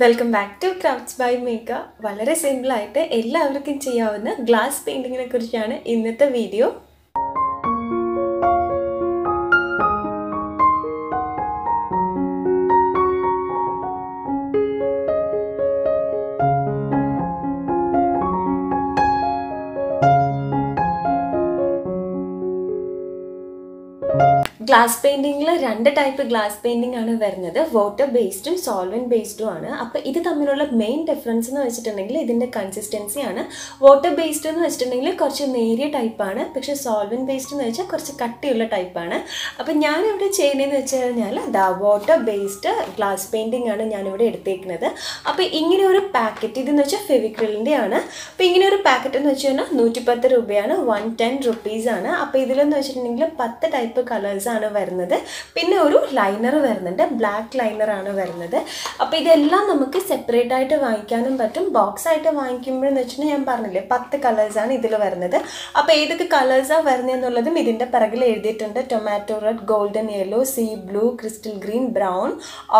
Welcome back to crafts by മേക്ക വളരെ സിമ്പിളായിട്ട് എല്ലാവർക്കും ചെയ്യാവുന്ന ഗ്ലാസ് പെയിന്റിങ്ങിനെ കുറിച്ചാണ് ഇന്നത്തെ വീഡിയോ ഗ്ലാസ് പെയിന്റിങ്ങിൽ രണ്ട് ടൈപ്പ് ഗ്ലാസ് പെയിന്റിംഗ് ആണ് വരുന്നത്. വാട്ടർ ബേസ്ഡും സോൾവെന്റ് ബേസ്ഡും ആണ്. അപ്പോൾ ഇത് തമ്മിലുള്ള മെയിൻ ഡിഫറൻസ് എന്ന് വെച്ചിട്ടുണ്ടെങ്കിൽ ഇതിന്റെ കൺസിസ്റ്റൻസി ആണ്. വാട്ടർ ബേസ്ഡ് എന്ന് വെച്ചിട്ടുണ്ടെങ്കിൽ കുറച്ച് നേരിയ ടൈപ്പാണ് പക്ഷേ സോൾവെന്റ് ബേസ്ഡ് എന്ന് വെച്ചാൽ കുറച്ച് കട്ടിയുള്ള ടൈപ്പാണ് അപ്പോൾ ഞാനിവിടെ ചെയ്യുന്നതെന്ന് വെച്ച് കഴിഞ്ഞാൽ ദാ വാട്ടർ ബേസ്ഡ് ഗ്ലാസ് പെയിന്റിംഗ് ആണ് ഞാനിവിടെ എടുത്തേക്കുന്നത്. അപ്പോൾ ഇങ്ങനെ ഒരു പാക്കറ്റ് ഇതെന്ന് വെച്ചാൽ ഫെവിക്രിലിന്റെ ആണ്. അപ്പോൾ ഇങ്ങനെ ഒരു പാക്കറ്റ് എന്ന് വെച്ച് കഴിഞ്ഞാൽ നൂറ്റിപ്പത്ത് രൂപയാണ്. വൺ ടെൻ റുപ്പീസ് ആണ്. അപ്പോൾ ഇതിലെന്ന് വെച്ചിട്ടുണ്ടെങ്കിൽ പത്ത് ടൈപ്പ് കളേഴ്സ് ആണ് വരുന്നത്. പിന്നെ ഒരു ലൈനർ വരുന്നുണ്ട്. ബ്ലാക്ക് ലൈനർ ആണ് വരുന്നത്. അപ്പോൾ ഇതെല്ലാം നമുക്ക് സെപ്പറേറ്റ് ആയിട്ട് വാങ്ങിക്കാനും പറ്റും. ബോക്സ് ആയിട്ട് വാങ്ങിക്കുമ്പോഴെന്ന് വെച്ചിട്ടുണ്ടെങ്കിൽ ഞാൻ പറഞ്ഞില്ലേ പത്ത് കളേഴ്സാണ് ഇതിൽ വരുന്നത്. അപ്പോൾ ഏതൊക്കെ കളേഴ്സാണ് വരുന്നതെന്നുള്ളതും ഇതിന്റെ പിറകിൽ എഴുതിയിട്ടുണ്ട്. Tomato red golden yellow sea blue crystal green brown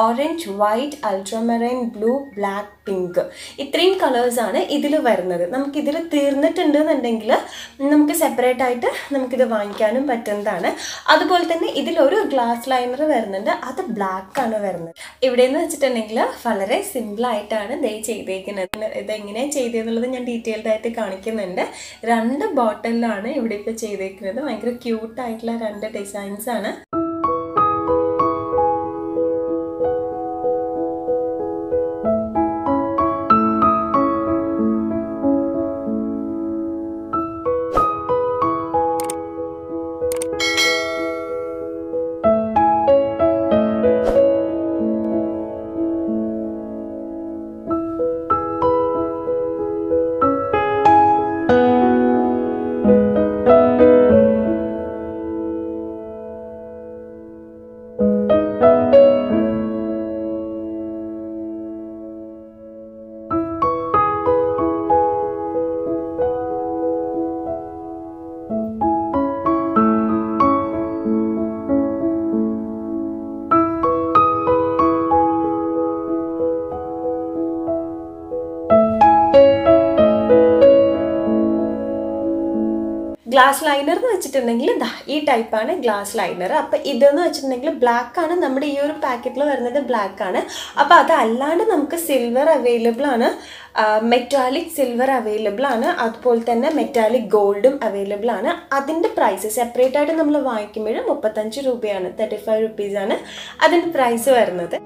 orange white ultramarine blue black pink ഇത്രയും കളേഴ്സാണ് ഇതിൽ വരുന്നത്. നമുക്കിതിൽ തീർന്നിട്ടുണ്ടെന്നുണ്ടെങ്കിൽ നമുക്ക് സെപ്പറേറ്റ് ആയിട്ട് നമുക്കിത് വാങ്ങിക്കാനും പറ്റുന്നതാണ്. അതുപോലെ തന്നെ ഇതിലൊരു ഗ്ലാസ് ലൈനർ വരുന്നുണ്ട്. അത് ബ്ലാക്ക് ആണ് വരുന്നത്. ഇവിടെ എന്ന് വെച്ചിട്ടുണ്ടെങ്കിൽ വളരെ സിമ്പിൾ ആയിട്ടാണ് ദേ ചെയ്തേക്കുന്നത്. ഇത് എങ്ങനെയാണ് ചെയ്തതെന്നുള്ളത് ഞാൻ ഡീറ്റെയിൽഡ് ആയിട്ട് കാണിക്കുന്നുണ്ട്. രണ്ട് ബോട്ടലിലാണ് ഇവിടെ ഇപ്പോൾ ചെയ്തേക്കുന്നത്. ഭയങ്കര ക്യൂട്ടായിട്ടുള്ള രണ്ട് ഡിസൈൻസ് ആണ്. ഗ്ലാസ് ലൈനർ എന്ന് വെച്ചിട്ടുണ്ടെങ്കിൽ ഈ ടൈപ്പാണ് ഗ്ലാസ് ലൈനർ അപ്പോൾ ഇതെന്ന് വെച്ചിട്ടുണ്ടെങ്കിൽ ബ്ലാക്ക് ആണ്. നമ്മുടെ ഈ ഒരു പാക്കറ്റിൽ വരുന്നത് ബ്ലാക്ക് ആണ്. അപ്പോൾ അതല്ലാണ്ട് നമുക്ക് സിൽവർ അവൈലബിൾ ആണ്. മെറ്റാലിക് സിൽവർ അവൈലബിൾ ആണ്. അതുപോലെ തന്നെ മെറ്റാലിക് ഗോൾഡും അവൈലബിൾ ആണ്. അതിന്റെ പ്രൈസ് സെപ്പറേറ്റ് ആയിട്ട് നമ്മൾ വാങ്ങിക്കുമ്പോൾ മുപ്പത്തഞ്ച് രൂപയാണ് തേർട്ടി ഫൈവ് റുപ്പീസാണ് അതിന്റെ പ്രൈസ് വരുന്നത്.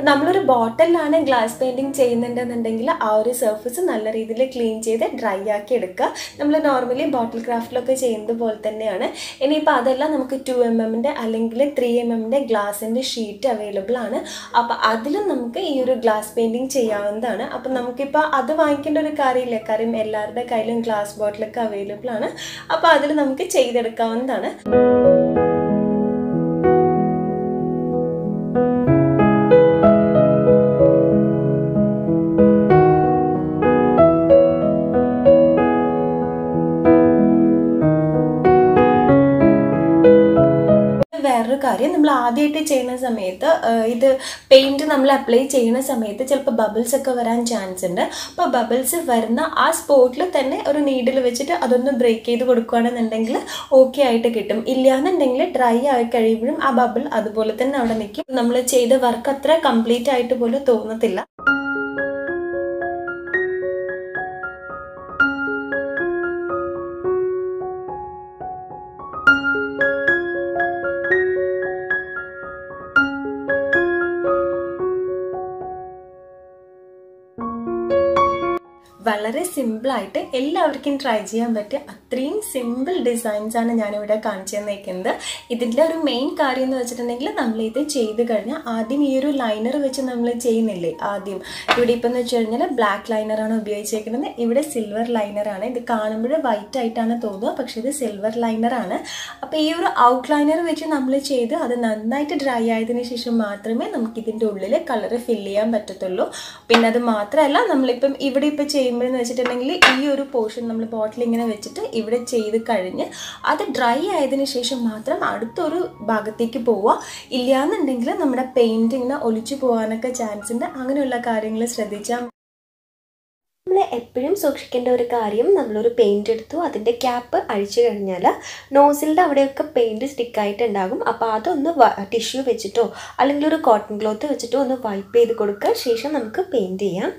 നമ്മളൊരു ബോട്ടിലാണ് ഗ്ലാസ് പെയിന്റിങ് ചെയ്യുന്നുണ്ടെന്നുണ്ടെങ്കിൽ ആ ഒരു സർഫസ് നല്ല രീതിയിൽ ക്ലീൻ ചെയ്ത് ഡ്രൈ ആക്കി എടുക്കുക. നമ്മൾ നോർമലി ബോട്ടിൽ ക്രാഫ്റ്റിലൊക്കെ ചെയ്യുന്നത് പോലെ തന്നെയാണ്. ഇനിയിപ്പോൾ അതെല്ലാം നമുക്ക് ടു എം എമ്മിന്റെ അല്ലെങ്കിൽ ത്രീ എം എമ്മിന്റെ ഗ്ലാസിന്റെ ഷീറ്റ് അവൈലബിൾ ആണ്. അപ്പോൾ അതിലും നമുക്ക് ഈ ഒരു ഗ്ലാസ് പെയിന്റിങ് ചെയ്യാവുന്നതാണ്. അപ്പോൾ നമുക്കിപ്പോൾ അത് വാങ്ങിക്കേണ്ട ഒരു കാര്യമില്ല. കാര്യം എല്ലാവരുടെ കയ്യിലും ഗ്ലാസ് ബോട്ടിലൊക്കെ അവൈലബിൾ ആണ്. അപ്പോൾ അതിൽ നമുക്ക് ചെയ്തെടുക്കാവുന്നതാണ്. വേറൊരു കാര്യം. നമ്മൾ ആദ്യമായിട്ട് ചെയ്യുന്ന സമയത്ത് ഇത് പെയിന്റ് നമ്മൾ അപ്ലൈ ചെയ്യുന്ന സമയത്ത് ചിലപ്പോൾ ബബിൾസ് ഒക്കെ വരാൻ ചാൻസ് ഉണ്ട്. അപ്പോൾ ബബിൾസ് വരുന്ന ആ സ്പോട്ടിൽ തന്നെ ഒരു നീഡിൽ വെച്ചിട്ട് അതൊന്ന് ബ്രേക്ക് ചെയ്ത് കൊടുക്കുകയാണെന്നുണ്ടെങ്കിൽ ഓക്കെ ആയിട്ട് കിട്ടും. ഇല്ലയെന്നുണ്ടെങ്കിൽ ഡ്രൈ ആയി കഴിയുമ്പോഴും ആ ബബിൾ അതുപോലെ തന്നെ അവിടെ നിൽക്കും. നമ്മൾ ചെയ്ത വർക്ക് അത്ര കംപ്ലീറ്റ് ആയിട്ട് പോലും തോന്നത്തില്ല. വളരെ സിമ്പിളായിട്ട് എല്ലാവർക്കും ട്രൈ ചെയ്യാൻ പറ്റിയ അത്രയും സിമ്പിൾ ഡിസൈൻസ് ആണ് ഞാനിവിടെ കാണിച്ചു തന്നേക്കുന്നത് ഇതിന്റെ ഒരു മെയിൻ കാര്യം എന്ന് വെച്ചിട്ടുണ്ടെങ്കിൽ നമ്മളിത് ചെയ്ത് കഴിഞ്ഞാൽ ആദ്യം ഈ ഒരു ലൈനർ വെച്ച് നമ്മൾ ചെയ്യുന്നില്ലേ? ആദ്യം. ഇവിടെ ഇപ്പം എന്ന് വെച്ച് കഴിഞ്ഞാൽ ബ്ലാക്ക് ലൈനറാണ് ഉപയോഗിച്ചേക്കുന്നത്. ഇവിടെ സിൽവർ ലൈനറാണ് ഇത് കാണുമ്പോൾ വൈറ്റ് ആയിട്ടാണ് തോന്നുക. പക്ഷേ ഇത് സിൽവർ ലൈനറാണ് അപ്പോൾ ഈ ഒരു ഔട്ട് ലൈനർ വെച്ച് നമ്മൾ ചെയ്ത് അത് നന്നായിട്ട് ഡ്രൈ ആയതിന് ശേഷം മാത്രമേ നമുക്ക് ഇതിന്റെ ഉള്ളിൽ കളർ ഫില്ല് ചെയ്യാൻ പറ്റത്തുള്ളൂ. പിന്നെ അത് മാത്രമല്ല നമ്മളിപ്പം ഇവിടെ ഇപ്പം ചെയ്യുമ്പോഴെന്ന് വെച്ചിട്ടുണ്ടെങ്കിൽ ഈ ഒരു പോർഷൻ നമ്മൾ ബോട്ടിൽ ഇങ്ങനെ വെച്ചിട്ട് ഇവിടെ ചെയ്ത് കഴിഞ്ഞ് അത് ഡ്രൈ ആയതിനു ശേഷം മാത്രം അടുത്തൊരു ഭാഗത്തേക്ക് പോവുക. ഇല്ലയെന്നുണ്ടെങ്കിൽ നമ്മുടെ പെയിന്റ് ഇങ്ങനെ ഒലിച്ചു പോകാനൊക്കെ ചാൻസ് ഉണ്ട്. അങ്ങനെയുള്ള കാര്യങ്ങൾ ശ്രദ്ധിച്ചാൽ നമ്മൾ എപ്പോഴും സൂക്ഷിക്കേണ്ട ഒരു കാര്യം നമ്മളൊരു പെയിന്റ് എടുത്തു അതിന്റെ ക്യാപ്പ് അഴിച്ചു കഴിഞ്ഞാൽ നോസിലിന്റെ അവിടെയൊക്കെ പെയിന്റ് സ്റ്റിക്കായിട്ടുണ്ടാകും അപ്പോൾ അതൊന്ന് ടിഷ്യൂ വെച്ചിട്ടോ അല്ലെങ്കിൽ ഒരു കോട്ടൺ ക്ലോത്ത് വെച്ചിട്ടോ ഒന്ന് വൈപ്പ് ചെയ്ത് കൊടുക്കുക ശേഷം നമുക്ക് പെയിന്റ് ചെയ്യാം.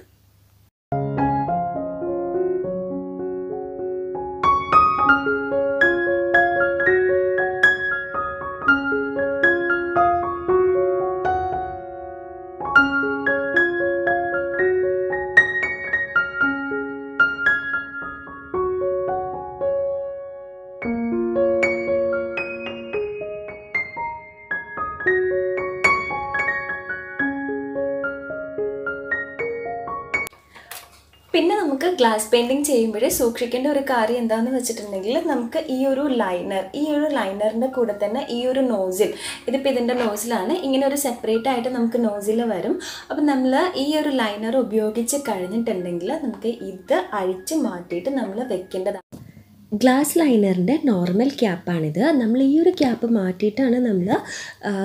പിന്നെ നമുക്ക് ഗ്ലാസ് പെയിന്റിങ് ചെയ്യുമ്പോൾ സൂക്ഷിക്കേണ്ട ഒരു കാര്യം എന്താണെന്ന് വെച്ചിട്ടുണ്ടെങ്കിൽ നമുക്ക് ഈ ഒരു ലൈനർ ഈ ഒരു ലൈനറിന്റെ കൂടെ തന്നെ ഈ ഒരു നോസിൽ ഇതിപ്പോൾ ഇതിന്റെ നോസിലാണ് ഇങ്ങനെ ഒരു സെപ്പറേറ്റ് ആയിട്ട് നമുക്ക് നോസിൽ വരും. അപ്പം നമ്മൾ ഈ ഒരു ലൈനർ ഉപയോഗിച്ച് കഴിഞ്ഞിട്ടുണ്ടെങ്കിൽ നമുക്ക് ഇത് അഴിച്ച് മാറ്റിയിട്ട് നമ്മൾ വെക്കേണ്ടതാണ്. ഗ്ലാസ് ലൈനറിന്റെ നോർമൽ ക്യാപ്പാണിത് നമ്മൾ ഈ ഒരു ക്യാപ്പ് മാറ്റിയിട്ടാണ് നമ്മൾ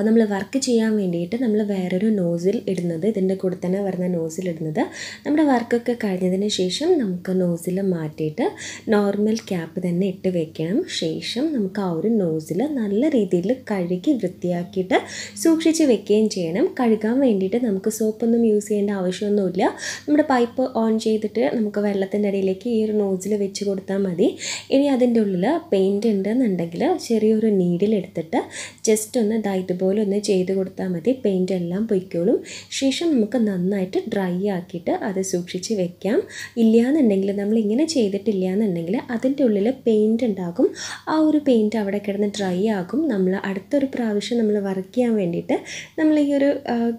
നമ്മൾ വർക്ക് ചെയ്യാൻ വേണ്ടിയിട്ട് നമ്മൾ വേറൊരു നോസിൽ ഇടുന്നത്. ഇതിന്റെ കൂടെ തന്നെ വരുന്ന നോസിൽ ഇടുന്നത്. നമ്മുടെ വർക്കൊക്കെ കഴിഞ്ഞതിന് ശേഷം നമുക്ക് നോസിൽ മാറ്റിയിട്ട് നോർമൽ ക്യാപ്പ് തന്നെ ഇട്ട് വെക്കണം. ശേഷം നമുക്ക് ആ ഒരു നോസിൽ നല്ല രീതിയിൽ കഴുകി വൃത്തിയാക്കിയിട്ട് സൂക്ഷിച്ച് വെക്കുകയും ചെയ്യണം. കഴുകാൻ വേണ്ടിയിട്ട് നമുക്ക് സോപ്പൊന്നും യൂസ് ചെയ്യേണ്ട ആവശ്യമൊന്നുമില്ല. നമ്മുടെ പൈപ്പ് ഓൺ ചെയ്തിട്ട് നമുക്ക് വെള്ളത്തിന്റെ ഇടയിലേക്ക് ഈ ഒരു നോസിൽ വെച്ച് കൊടുത്താൽ മതി. ഇനി അതിന്റെ ഉള്ളിൽ പെയിന്റ് ഉണ്ടെന്നുണ്ടെങ്കിൽ ചെറിയൊരു നീഡിലെടുത്തിട്ട് ജസ്റ്റ് ഒന്ന് ദാ പോലെ ഒന്ന് ചെയ്ത് കൊടുത്താൽ മതി. പെയിന്റ് എല്ലാം പൊയ്ക്കോളും. ശേഷം നമുക്ക് നന്നായിട്ട് ഡ്രൈ ആക്കിയിട്ട് അത് സൂക്ഷിച്ച് വെക്കാം. ഇല്ലയെന്നുണ്ടെങ്കിൽ നമ്മൾ ഇങ്ങനെ ചെയ്തിട്ടില്ല എന്നുണ്ടെങ്കിൽ അതിന്റെ ഉള്ളിൽ പെയിന്റ് ഉണ്ടാകും. ആ ഒരു പെയിന്റ് അവിടെ കിടന്ന് ഡ്രൈ ആകും. നമ്മൾ അടുത്തൊരു പ്രാവശ്യം നമ്മൾ വർക്ക് ചെയ്യാൻ വേണ്ടിയിട്ട് നമ്മൾ ഈ ഒരു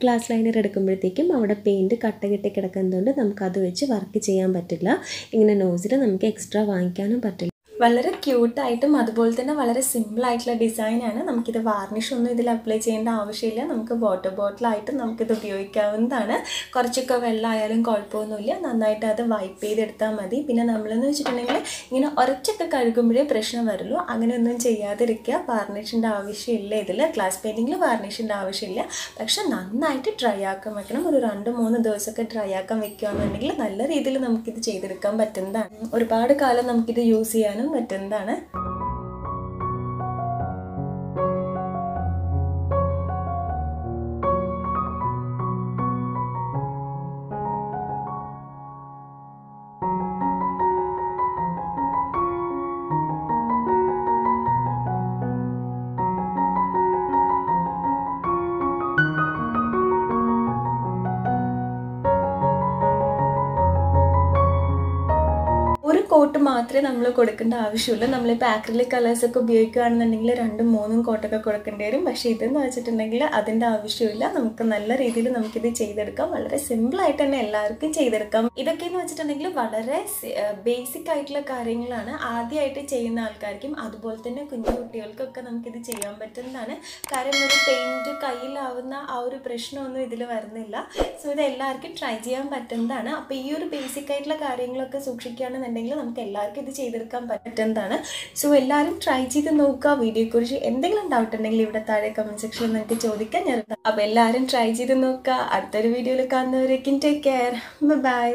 ഗ്ലാസ് ലൈനർ എടുക്കുമ്പോഴത്തേക്കും അവിടെ പെയിന്റ് കട്ട കെട്ടി കിടക്കുന്നതുകൊണ്ട് നമുക്കത് വെച്ച് വർക്ക് ചെയ്യാൻ പറ്റില്ല. ഇങ്ങനെ നോസിൽ നമുക്ക് എക്സ്ട്രാ വാങ്ങിക്കാനും പറ്റില്ല. വളരെ ക്യൂട്ടായിട്ടും അതുപോലെ തന്നെ വളരെ സിമ്പിളായിട്ടുള്ള ഡിസൈനാണ് നമുക്കിത് വാർണിഷ് ഒന്നും ഇതിൽ അപ്ലൈ ചെയ്യേണ്ട ആവശ്യമില്ല. നമുക്ക് വാട്ടർ ബോട്ടിലായിട്ട് നമുക്കിത് ഉപയോഗിക്കാവുന്നതാണ്. കുറച്ചൊക്കെ വെള്ളമായാലും കുഴപ്പമൊന്നുമില്ല. നന്നായിട്ട് അത് വൈപ്പ് ചെയ്തെടുത്താൽ മതി. പിന്നെ നമ്മളെന്ന് വെച്ചിട്ടുണ്ടെങ്കിൽ ഇങ്ങനെ ഒരച്ചൊക്കെ കഴുകുമ്പോഴേ പ്രശ്നം വരുള്ളൂ. അങ്ങനെയൊന്നും ചെയ്യാതിരിക്കുക. വാർണിഷിന്റെ ആവശ്യമില്ല ഇതിൽ. ഗ്ലാസ് പെയിന്റിങ്ങിൽ വാർണിഷിന്റെ ആവശ്യമില്ല. പക്ഷെ നന്നായിട്ട് ഡ്രൈ ആക്കാൻ വെക്കണം. ഒരു രണ്ട് മൂന്ന് ദിവസമൊക്കെ ഡ്രൈ ആക്കാൻ വെക്കുകയാണെന്നുണ്ടെങ്കിൽ നല്ല രീതിയിൽ നമുക്കിത് ചെയ്തെടുക്കാൻ പറ്റുന്നതാണ്. ഒരുപാട് കാലം നമുക്കിത് യൂസ് ചെയ്യാനും പറ്റുന്നതാണ് കോട്ട് മാത്രമേ നമ്മൾ കൊടുക്കേണ്ട ആവശ്യമുള്ളൂ. നമ്മളിപ്പോൾ ആക്രിലിക് കളേഴ്സ് ഒക്കെ ഉപയോഗിക്കുകയാണെന്നുണ്ടെങ്കിൽ രണ്ടും മൂന്നും കോട്ടൊക്കെ കൊടുക്കേണ്ടി വരും. പക്ഷേ ഇതെന്ന് വെച്ചിട്ടുണ്ടെങ്കിൽ അതിന്റെ ആവശ്യമില്ല. നമുക്ക് നല്ല രീതിയിൽ നമുക്കിത് ചെയ്തെടുക്കാം. വളരെ സിമ്പിളായിട്ട് തന്നെ എല്ലാവർക്കും ചെയ്തെടുക്കാം. ഇതൊക്കെയെന്ന് വെച്ചിട്ടുണ്ടെങ്കിൽ വളരെ ബേസിക് ആയിട്ടുള്ള കാര്യങ്ങളാണ്. ആദ്യമായിട്ട് ചെയ്യുന്ന ആൾക്കാർക്കും അതുപോലെ തന്നെ കുഞ്ഞു കുട്ടികൾക്കൊക്കെ നമുക്കിത് ചെയ്യാൻ പറ്റുന്നതാണ്. കാരണം ഒരു പെയിന്റ് കയ്യിലാവുന്ന ആ ഒരു പ്രശ്നമൊന്നും ഇതിൽ വരുന്നില്ല. സോ ഇത് എല്ലാവർക്കും ട്രൈ ചെയ്യാൻ പറ്റുന്നതാണ്. അപ്പോൾ ഈ ഒരു ബേസിക് ആയിട്ടുള്ള കാര്യങ്ങളൊക്കെ സൂക്ഷിക്കുകയാണെന്നുണ്ടെങ്കിൽ നമുക്ക് എല്ലാവർക്കും ഇത് ചെയ്തെടുക്കാൻ പറ്റുന്നതാണ്. സോ എല്ലാവരും ട്രൈ ചെയ്ത് നോക്കുക. വീഡിയോയെക്കുറിച്ച് എന്തെങ്കിലും ഡൗട്ട് ഉണ്ടെങ്കിൽ ഇവിടെ താഴെ കമന്റ് സെക്ഷനിൽ നിങ്ങൾക്ക് ചോദിക്കാൻ ഞാൻ അപ്പോൾ എല്ലാവരും ട്രൈ ചെയ്ത് നോക്കുക. അടുത്തൊരു വീഡിയോയിൽ കാണുന്നവരേക്കും ടേക്ക് കെയർ ബൈ